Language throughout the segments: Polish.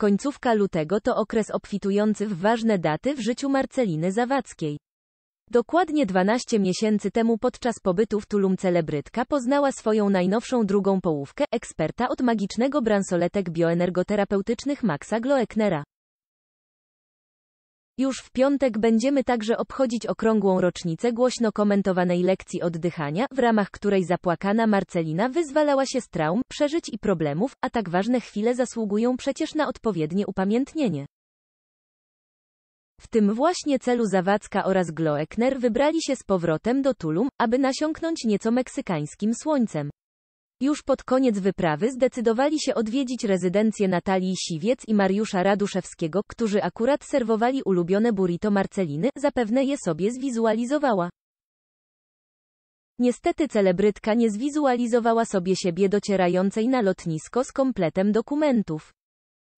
Końcówka lutego to okres obfitujący w ważne daty w życiu Marceliny Zawadzkiej. Dokładnie 12 miesięcy temu podczas pobytu w Tulum celebrytka poznała swoją najnowszą drugą połówkę, eksperta od magicznego bransoletek bioenergoterapeutycznych Maxa Gloecknera. Już w piątek będziemy także obchodzić okrągłą rocznicę głośno komentowanej lekcji oddychania, w ramach której zapłakana Marcelina wyzwalała się z traum, przeżyć i problemów, a tak ważne chwile zasługują przecież na odpowiednie upamiętnienie. W tym właśnie celu Zawadzka oraz Gloeckner wybrali się z powrotem do Tulum, aby nasiąknąć nieco meksykańskim słońcem. Już pod koniec wyprawy zdecydowali się odwiedzić rezydencję Natalii Siwiec i Mariusza Raduszewskiego, którzy akurat serwowali ulubione burrito Marceliny, zapewne je sobie zwizualizowała. Niestety celebrytka nie zwizualizowała sobie siebie docierającej na lotnisko z kompletem dokumentów.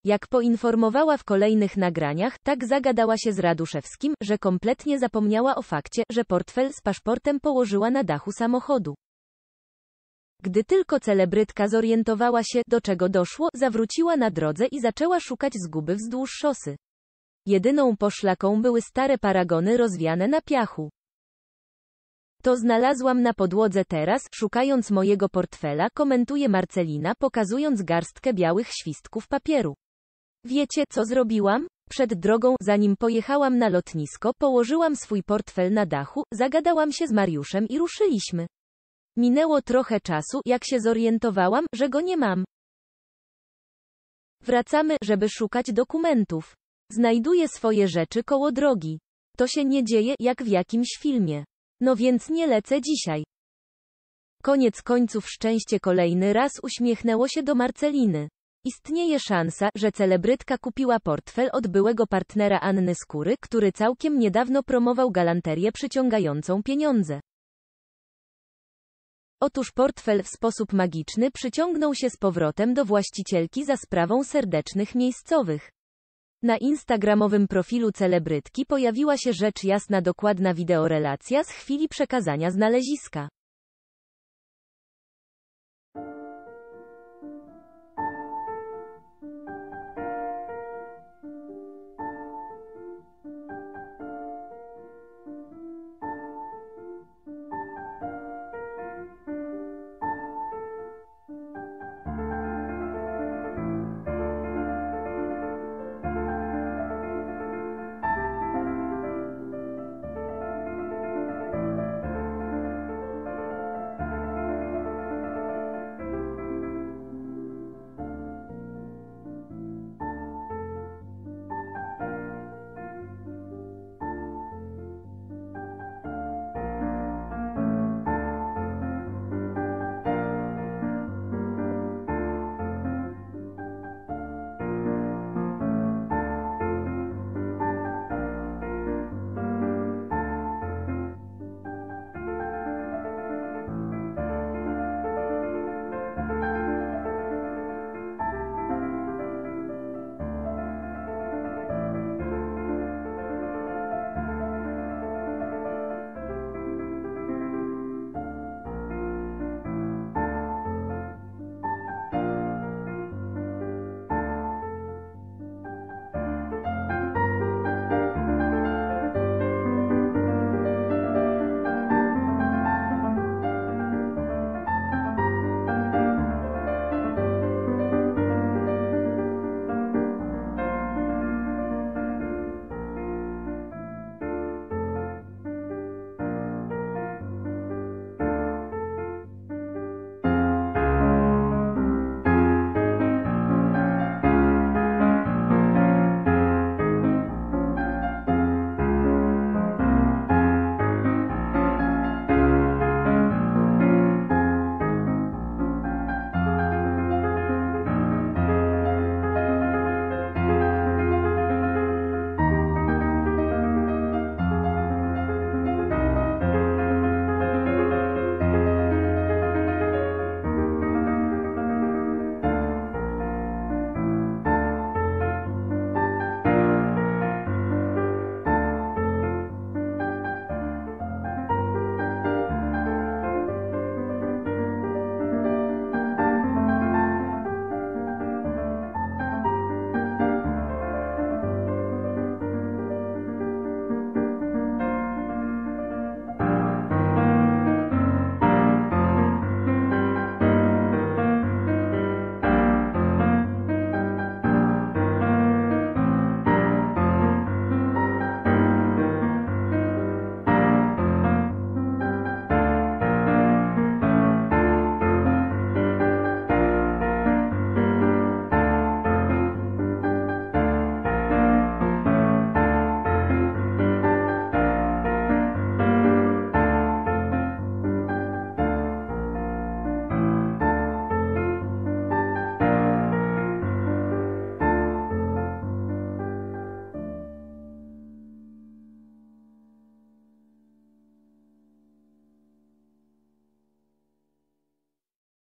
Jak poinformowała w kolejnych nagraniach, tak zagadała się z Raduszewskim, że kompletnie zapomniała o fakcie, że portfel z paszportem położyła na dachu samochodu. Gdy tylko celebrytka zorientowała się, do czego doszło, zawróciła na drodze i zaczęła szukać zguby wzdłuż szosy. Jedyną poszlaką były stare paragony rozwiane na piachu. To znalazłam na podłodze teraz, szukając mojego portfela, komentuje Marcelina, pokazując garstkę białych świstków papieru. Wiecie, co zrobiłam? Przed drogą, zanim pojechałam na lotnisko, położyłam swój portfel na dachu, zagadałam się z Mariuszem i ruszyliśmy. Minęło trochę czasu, jak się zorientowałam, że go nie mam. Wracamy, żeby szukać dokumentów. Znajduję swoje rzeczy koło drogi. To się nie dzieje, jak w jakimś filmie. No więc nie lecę dzisiaj. Koniec końców szczęście kolejny raz uśmiechnęło się do Marceliny. Istnieje szansa, że celebrytka kupiła portfel od byłego partnera Anny Skóry, który całkiem niedawno promował galanterię przyciągającą pieniądze. Otóż portfel w sposób magiczny przyciągnął się z powrotem do właścicielki za sprawą serdecznych miejscowych. Na instagramowym profilu celebrytki pojawiła się rzecz jasna dokładna wideorelacja z chwili przekazania znaleziska.